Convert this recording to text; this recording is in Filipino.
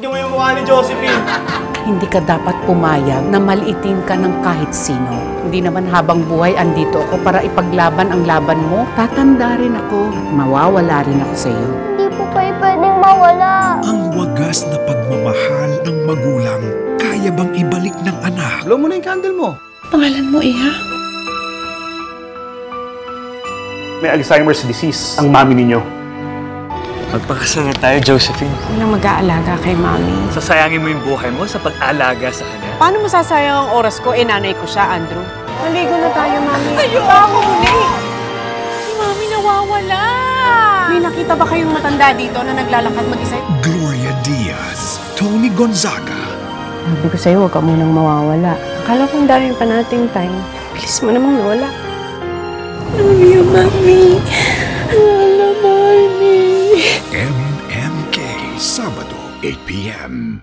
tignan mo yung mukha ni Josephine. Hindi ka dapat pumayag na maliitin ka ng kahit sino. Hindi naman habang buhay andito ako para ipaglaban ang laban mo. Tatanda rin ako. Mawawala rin ako sa iyo. Hindi po kayo pwedeng mawala. Ang wagas na pagmamahal ng magulang, kaya bang ibalik ng anak? Blow mo na yung candle mo. Pangalan mo, Iha? May Alzheimer's disease ang mami ninyo. Magpakasal na tayo, Josephine. Walang mag-aalaga kay Mami. Sasayangin mo yung buhay mo sa pag-alaga sa kanya. Paano masasayang ang oras ko? Eh, nanay ko siya, Andrew. Maligo na tayo, Mami. Ayun! ako muli! Si Mami nawawala! May nakita ba kayong matanda dito na naglalakad mag-isa? Gloria Diaz, Tony Gonzaga, Sabi ko sa'yo, huwag ka munang mawawala. Akala ko ang dami pa nating time. Bilis mo namang nawala. Love you, Mami. 8 p.m.